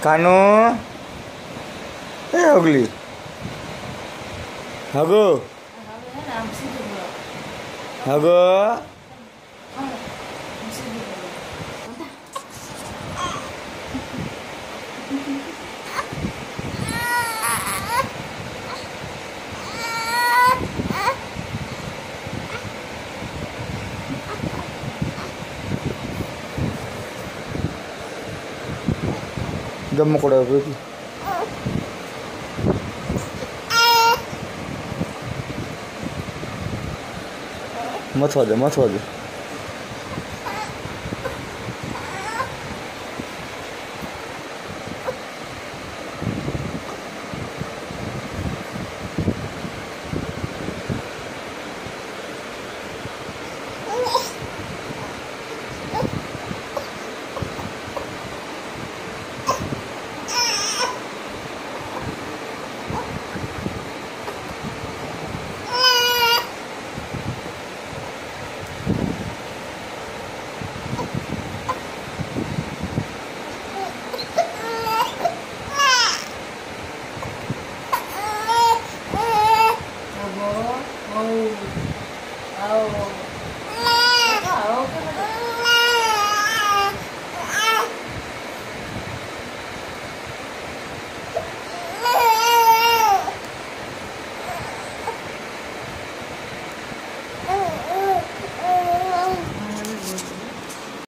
Kanu, hey ugly. Hago. Hago. Damo ko daw, baby. मत हो जाए मत हो जाए ừ.